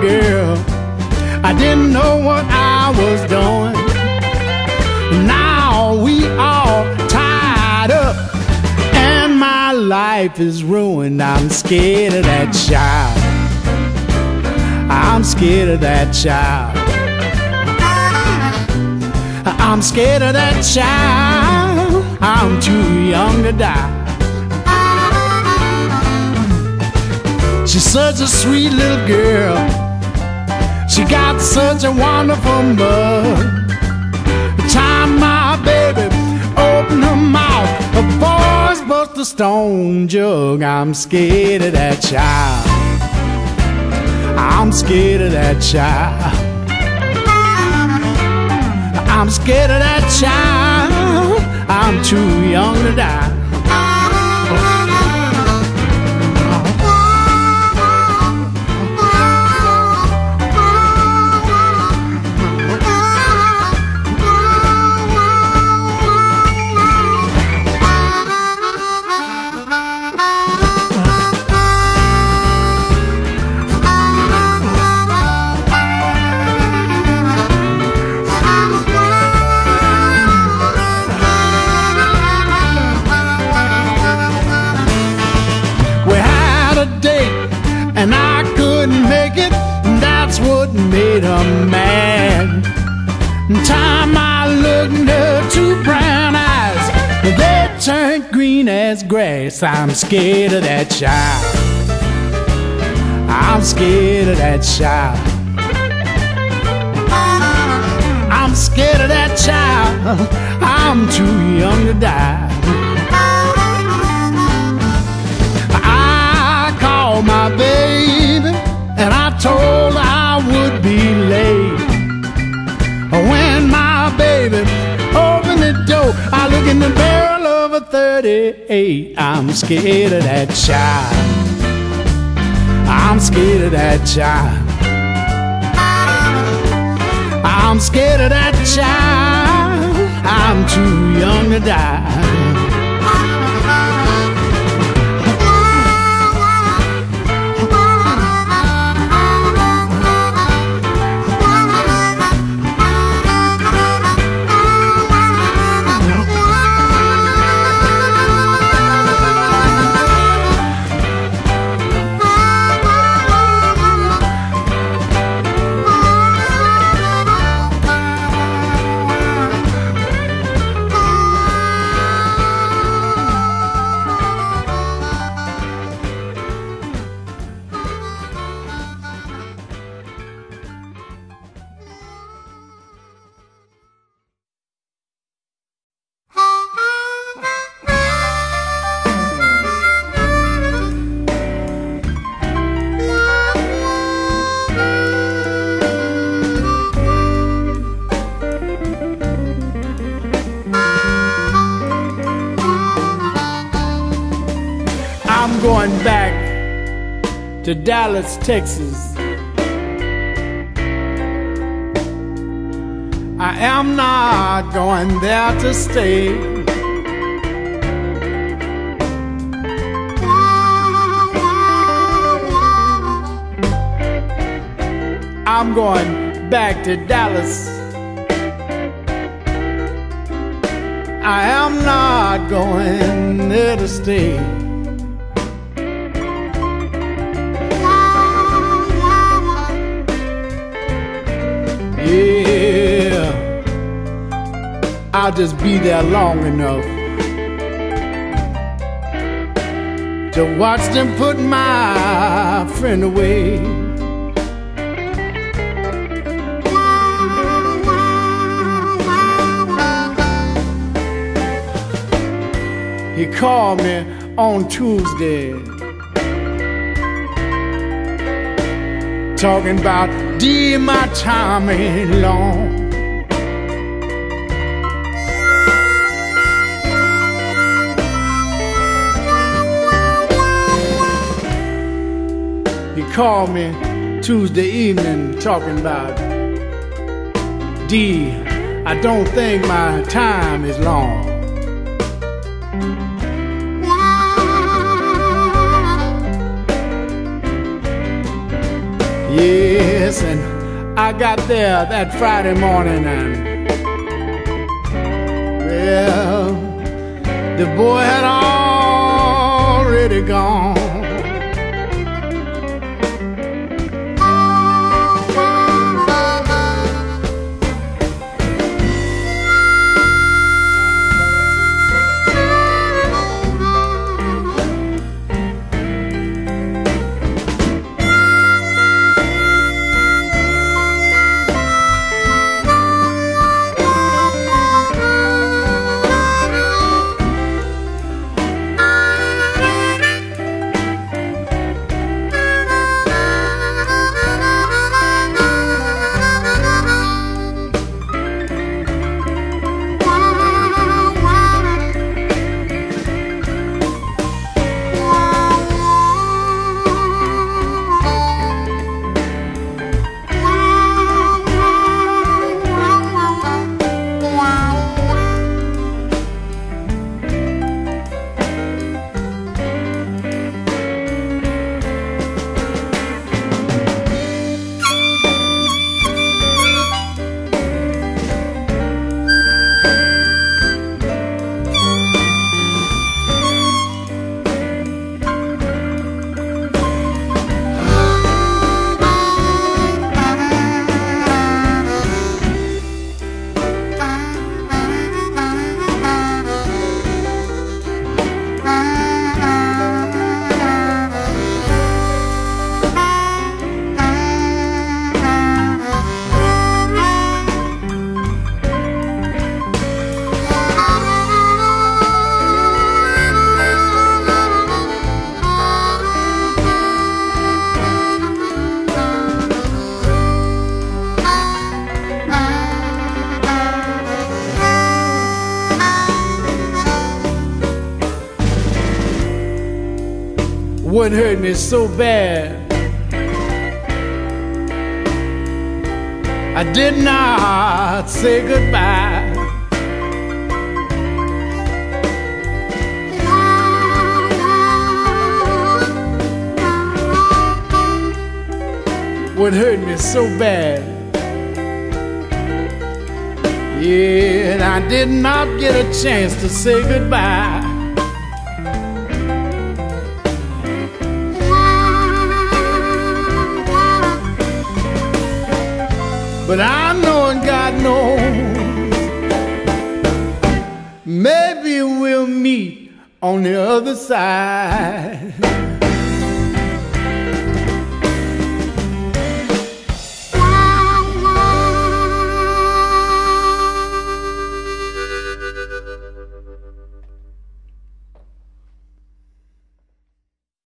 girl. I didn't know what I was doing. Now we all tied up, and my life is ruined. I'm scared of that child. I'm scared of that child. I'm scared of that child. I'm too young to die. She's such a sweet little girl. She got such a wonderful mug. Time my baby open her mouth, her voice bust a stone jug. I'm scared of that child. I'm scared of that child. I'm scared of that child. I'm too young to die. Turned green as grass. I'm scared of that child. I'm scared of that child. I'm scared of that child. I'm too young to die. A 38. I'm scared of that child. I'm scared of that child. I'm scared of that child. I'm too young to die. Going back to Dallas, Texas. I am not going there to stay. I'm going back to Dallas. I am not going there to stay. I'll just be there long enough to watch them put my friend away. He called me on Tuesday. Talking about D my time ain't long. Called me Tuesday evening talking about D. I don't think my time is long. Yes, and I got there that Friday morning and well, the boy had already gone. What hurt me so bad. I did not say goodbye. What hurt me so bad. Yeah, and I did not get a chance to say goodbye But I know and God knows. Maybe we'll meet on the other side